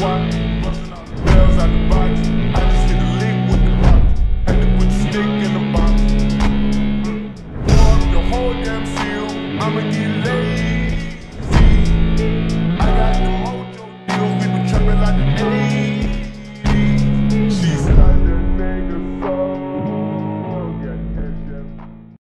why. Bells out the box. I just hit a lick with the box. Had to put the stick in the box. Blow the whole damn seal. I'ma get laid.